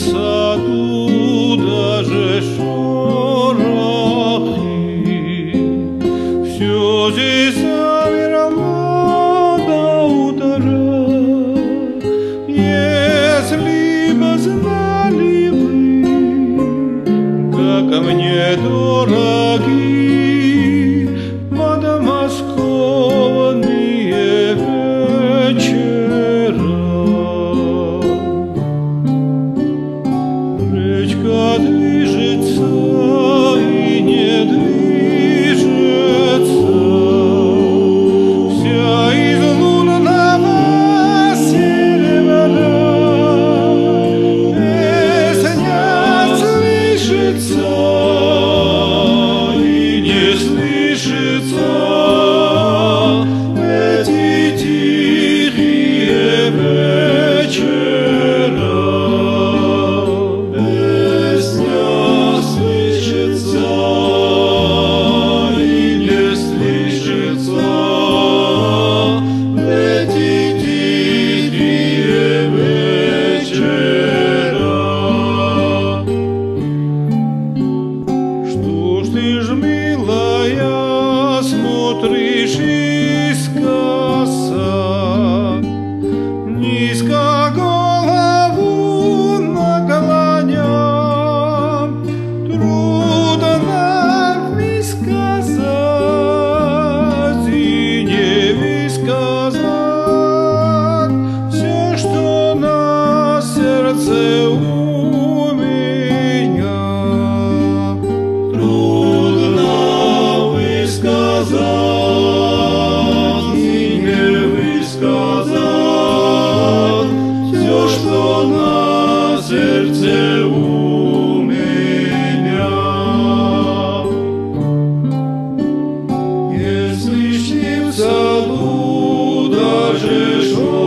passado da gestão. не высказать все, что на сердце у меня. Если в даже шел,